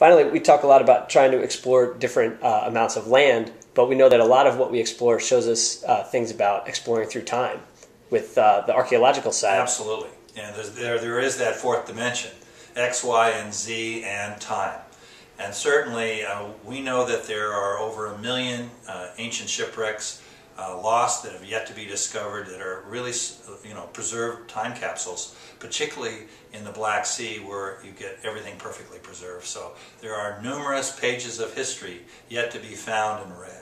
finally, we talk a lot about trying to explore different uh, amounts of land, but we know that a lot of what we explore shows us uh, things about exploring through time with uh, the archaeological side. Absolutely. And there, there is that fourth dimension X, Y, and Z, and time. And certainly, uh, we know that there are over a million uh, ancient shipwrecks uh, lost that have yet to be discovered that are really, know, preserved time capsules, particularly in the Black Sea where you get everything perfectly preserved. So there are numerous pages of history yet to be found and read.